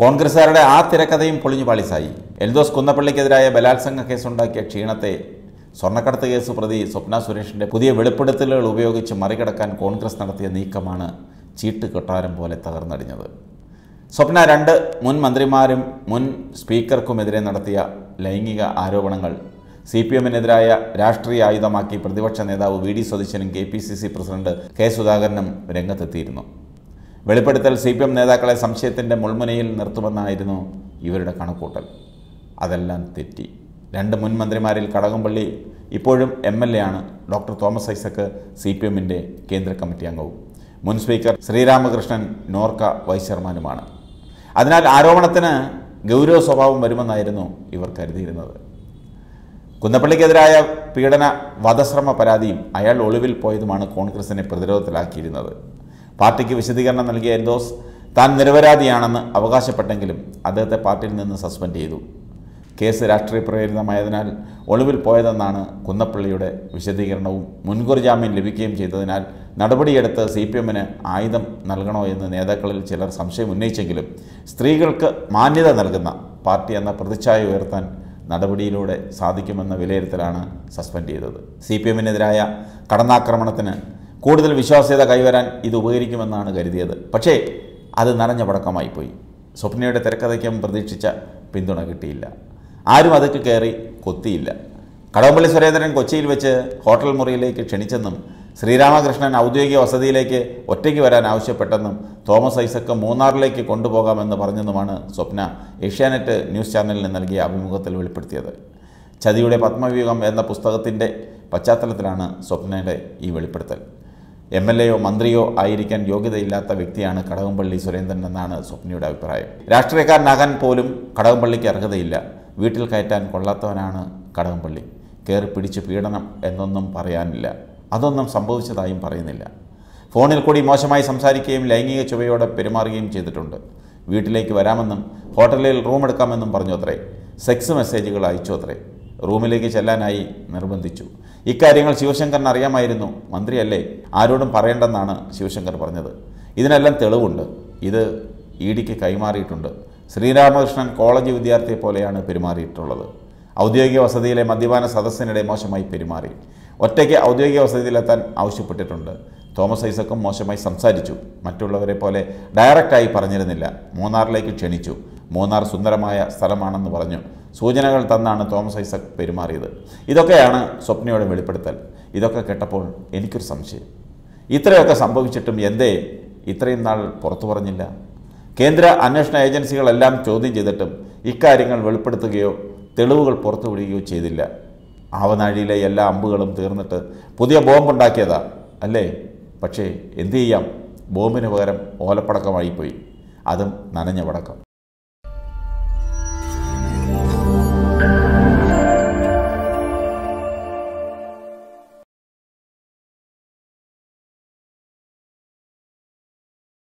കോൺഗ്രസുകാരുടെ ആ തിരക്കഥയും പൊളിഞ്ഞു പാളിസായി. എൽദോസ് കുന്നപ്പള്ളിക്കെതിരായ ബലാത്സംഗ കേസുണ്ടാക്കിയ ക്ഷീണത്തെ സ്വർണക്കടത്ത് കേസ് പ്രതി സ്വപ്ന സുരേഷിന്റെ പുതിയ വെളിപ്പെടുത്തലുകൾ ഉപയോഗിച്ച് മറികടക്കാൻ കോൺഗ്രസ് നടത്തിയ നീക്കമാണ് ചീട്ട് കൊട്ടാരം പോലെ തകർന്നടിഞ്ഞത്. സ്വപ്ന രണ്ട് മുൻ മന്ത്രിമാരും മുൻ സ്പീക്കർക്കുമെതിരെ നടത്തിയ ലൈംഗിക ആരോപണങ്ങൾ സി പി എമ്മിനെതിരായ രാഷ്ട്രീയ ആയുധമാക്കി പ്രതിപക്ഷ നേതാവ് വി ഡി സതീശനും K P C C president K സുധാകരനും രംഗത്തെത്തിയിരുന്നു. വെളിപ്പെടുത്തൽ സി പി എം നേതാക്കളെ സംശയത്തിന്റെ മുൾമുനയിൽ നിർത്തുമെന്നായിരുന്നു ഇവരുടെ കണക്കൂട്ടൽ. അതെല്ലാം തെറ്റി. രണ്ട് മുൻ മന്ത്രിമാരിൽ കടകംപള്ളി ഇപ്പോഴും എം എൽ എ ആണ് doctor Thomas Isaac C P എമ്മിന്റെ കേന്ദ്ര കമ്മിറ്റി അംഗവും. മുൻ സ്പീക്കർ ശ്രീരാമകൃഷ്ണൻ നോർക്ക വൈസ് ചെയർമാനുമാണ്. അതിനാൽ ആരോപണത്തിന് ഗൗരവ സ്വഭാവം വരുമെന്നായിരുന്നു ഇവർ കരുതിയിരുന്നത്. കുന്നപ്പള്ളിക്കെതിരായ പീഡന വധശ്രമ പരാതിയും അയാൾ ഒളിവിൽ പോയതുമാണ് കോൺഗ്രസിനെ പ്രതിരോധത്തിലാക്കിയിരുന്നത്. പാർട്ടിക്ക് വിശദീകരണം നൽകിയ എൻഡോസ് താൻ നിരപരാധിയാണെന്ന് അവകാശപ്പെട്ടെങ്കിലും അദ്ദേഹത്തെ പാർട്ടിയിൽ നിന്ന് സസ്പെൻഡ് ചെയ്തു. കേസ് രാഷ്ട്രീയ പ്രേരിതമായതിനാൽ ഒളിവിൽ പോയതെന്നാണ് കുന്നപ്പള്ളിയുടെ വിശദീകരണവും. മുൻകൂർ ജാമ്യം ലഭിക്കുകയും ചെയ്തതിനാൽ നടപടിയെടുത്ത് സി പി എമ്മിന് ആയുധം നൽകണോ എന്ന് നേതാക്കളിൽ ചിലർ സംശയം ഉന്നയിച്ചെങ്കിലും സ്ത്രീകൾക്ക് മാന്യത നൽകുന്ന പാർട്ടി എന്ന പ്രതിച്ഛായ ഉയർത്താൻ നടപടിയിലൂടെ സാധിക്കുമെന്ന വിലയിരുത്തലാണ് സസ്പെൻഡ് ചെയ്തത്. സി പി എമ്മിനെതിരായ കടന്നാക്രമണത്തിന് കൂടുതൽ വിശ്വാസ്യത കൈവരാൻ ഇത് ഉപകരിക്കുമെന്നാണ് കരുതിയത്. പക്ഷേ അത് നനഞ്ഞ പടക്കമായി പോയി സ്വപ്നയുടെ തിരക്കഥയ്ക്കും പ്രതീക്ഷിച്ച പിന്തുണ കിട്ടിയില്ല. ആരും അതൊക്കെ കയറി കൊത്തിയില്ല. കടകംപള്ളി സുരേന്ദ്രൻ കൊച്ചിയിൽ വെച്ച് ഹോട്ടൽ മുറിയിലേക്ക് ക്ഷണിച്ചെന്നും ശ്രീരാമകൃഷ്ണൻ ഔദ്യോഗിക വസതിയിലേക്ക് ഒറ്റയ്ക്ക് വരാൻ ആവശ്യപ്പെട്ടെന്നും തോമസ് ഐസക്ക് മൂന്നാറിലേക്ക് കൊണ്ടുപോകാമെന്ന് പറഞ്ഞെന്നുമാണ് സ്വപ്ന ഏഷ്യാനെറ്റ് ന്യൂസ് ചാനലിന് നൽകിയ അഭിമുഖത്തിൽ വെളിപ്പെടുത്തിയത്. ചതിയുടെ പത്മവ്യൂഹം എന്ന പുസ്തകത്തിന്റെ പശ്ചാത്തലത്തിലാണ് സ്വപ്നയുടെ ഈ വെളിപ്പെടുത്തൽ. എം എൽ എയോ മന്ത്രിയോ ആയിരിക്കാൻ യോഗ്യതയില്ലാത്ത വ്യക്തിയാണ് കടകംപള്ളി സുരേന്ദ്രൻ എന്നാണ് സ്വപ്നയുടെ അഭിപ്രായം. രാഷ്ട്രീയക്കാരനാകാൻ പോലും കടകംപള്ളിക്ക് അർഹതയില്ല. വീട്ടിൽ കയറ്റാൻ കൊള്ളാത്തവനാണ് കടകംപള്ളി. കയറി പിടിച്ച് പീഡനം എന്നൊന്നും പറയാനില്ല. അതൊന്നും സംഭവിച്ചതായും പറയുന്നില്ല. ഫോണിൽ കൂടി മോശമായി സംസാരിക്കുകയും ലൈംഗിക ചുവയോടെ പെരുമാറുകയും ചെയ്തിട്ടുണ്ട്. വീട്ടിലേക്ക് വരാമെന്നും ഹോട്ടലിൽ റൂം എടുക്കാമെന്നും പറഞ്ഞു അത്രേ സെക്സ് മെസ്സേജുകൾ അയച്ചു അത്രേ റൂമിലേക്ക് ചെല്ലാനായി നിർബന്ധിച്ചു. ഇക്കാര്യങ്ങൾ ശിവശങ്കറിന് അറിയാമായിരുന്നു. മന്ത്രിയല്ലേ? ആരോടും പറയേണ്ടെന്നാണ് ശിവശങ്കർ പറഞ്ഞത്. ഇതിനെല്ലാം തെളിവുണ്ട്. ഇത് ഇ ഡിക്ക് കൈമാറിയിട്ടുണ്ട്. ശ്രീരാമകൃഷ്ണൻ കോളേജ് വിദ്യാർത്ഥിയെ പോലെയാണ് പെരുമാറിയിട്ടുള്ളത്. ഔദ്യോഗിക വസതിയിലെ മദ്യപാന സദസ്സിനിടെ മോശമായി പെരുമാറി. ഒറ്റയ്ക്ക് ഔദ്യോഗിക വസതിയിലെത്താൻ ആവശ്യപ്പെട്ടിട്ടുണ്ട്. തോമസ് ഐസക്കും മോശമായി സംസാരിച്ചു. മറ്റുള്ളവരെ പോലെ ഡയറക്റ്റായി പറഞ്ഞിരുന്നില്ല. മൂന്നാറിലേക്ക് ക്ഷണിച്ചു. മൂന്നാർ സുന്ദരമായ സ്ഥലമാണെന്ന് പറഞ്ഞു. സൂചനകൾ തന്നാണ് തോമസ് ഐസക് പെരുമാറിയത്. ഇതൊക്കെയാണ് സ്വപ്നയുടെ വെളിപ്പെടുത്തൽ. ഇതൊക്കെ കേട്ടപ്പോൾ എനിക്കൊരു സംശയം. ഇത്രയൊക്കെ സംഭവിച്ചിട്ടും എന്തേ? ഇത്രയും നാൾ പുറത്തു പറഞ്ഞില്ല. കേന്ദ്ര അന്വേഷണ ഏജൻസികളെല്ലാം ചോദ്യം ചെയ്തിട്ടും ഇക്കാര്യങ്ങൾ വെളിപ്പെടുത്തുകയോ തെളിവുകൾ പുറത്തുവിടുകയോ ചെയ്തില്ല. ആവനാഴിയിലെ എല്ലാ അമ്പുകളും തീർന്നിട്ട് പുതിയ ബോംബുണ്ടാക്കിയതാ അല്ലേ? പക്ഷേ എന്തു ചെയ്യാം? ബോംബിന് പകരം ഓലപ്പടക്കമായിപ്പോയി. അതും നനഞ്ഞ പടക്കം